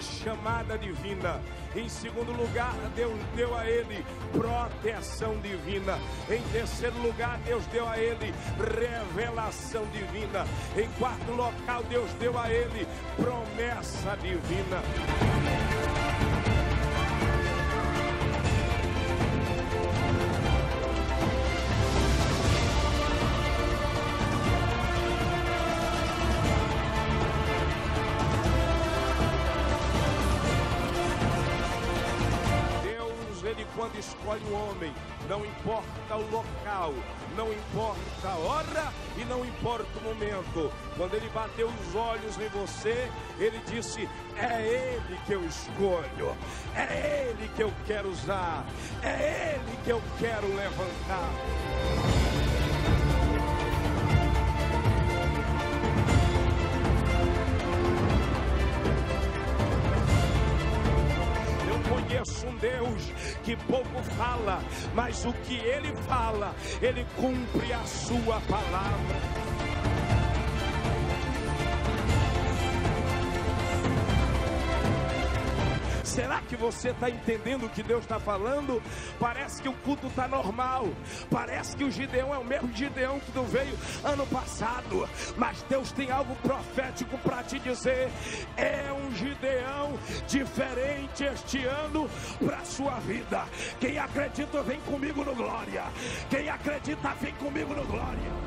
chamada divina. Em segundo lugar, Deus deu a ele proteção divina. Em terceiro lugar, Deus deu a ele revelação divina. Em quarto local, Deus deu a ele promessa divina. Quando escolhe o homem, não importa o local, não importa a hora e não importa o momento. Quando ele bateu os olhos em você, ele disse: É ele que eu escolho, é ele que eu quero usar, é ele que eu quero levantar. Um Deus que pouco fala, mas o que ele fala, ele cumpre a sua palavra. Será que você está entendendo o que Deus está falando? Parece que o culto está normal. Parece que o Gideão é o mesmo Gideão que não veio ano passado. Mas Deus tem algo profético para te dizer. É um Gideão diferente este ano para a sua vida. Quem acredita, vem comigo no glória. Quem acredita, vem comigo no glória.